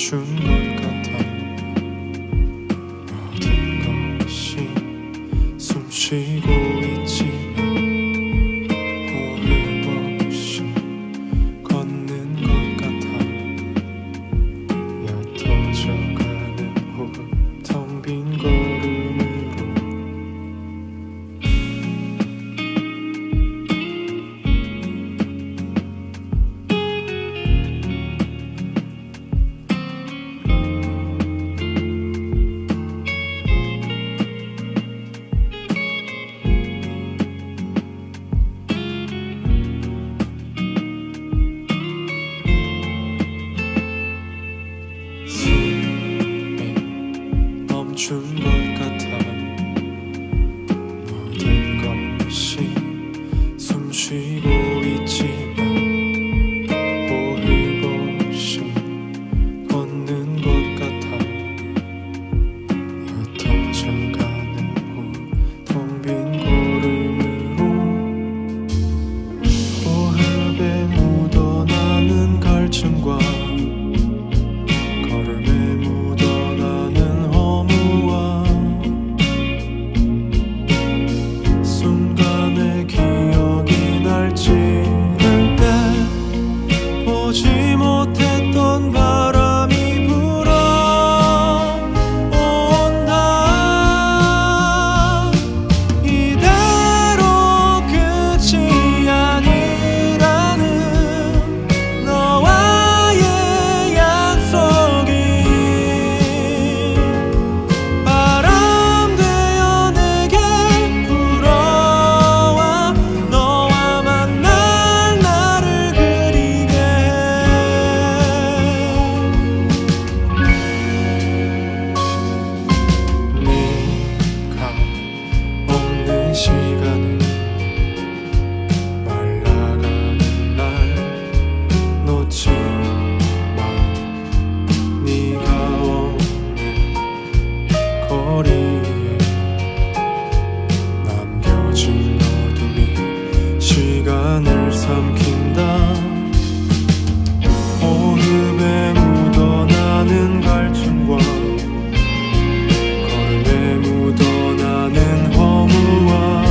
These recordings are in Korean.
멈춘 것 같아. 모든 것이 숨쉬고 삼킨다. 오름에 묻어나는 갈증과 걸매 묻어나는 허무와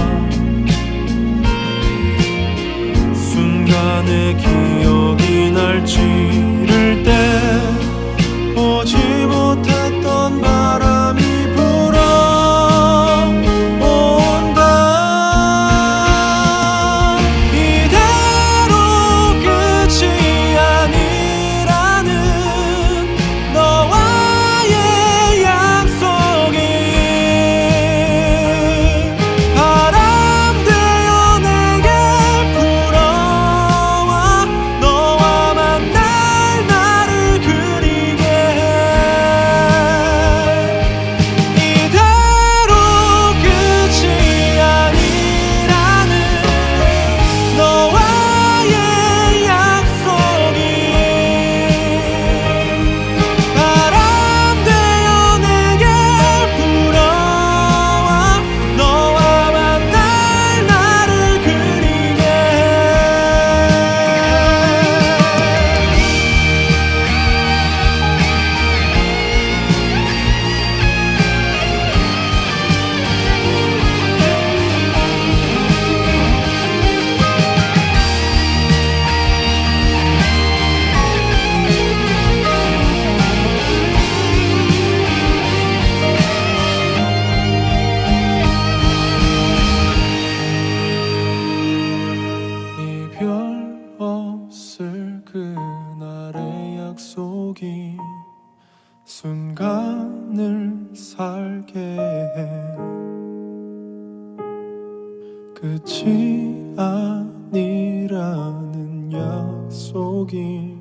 순간의 기억이 날 지를 때 살게 해. 끝이 아니라는 약속이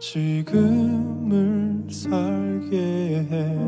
지금을 살게 해.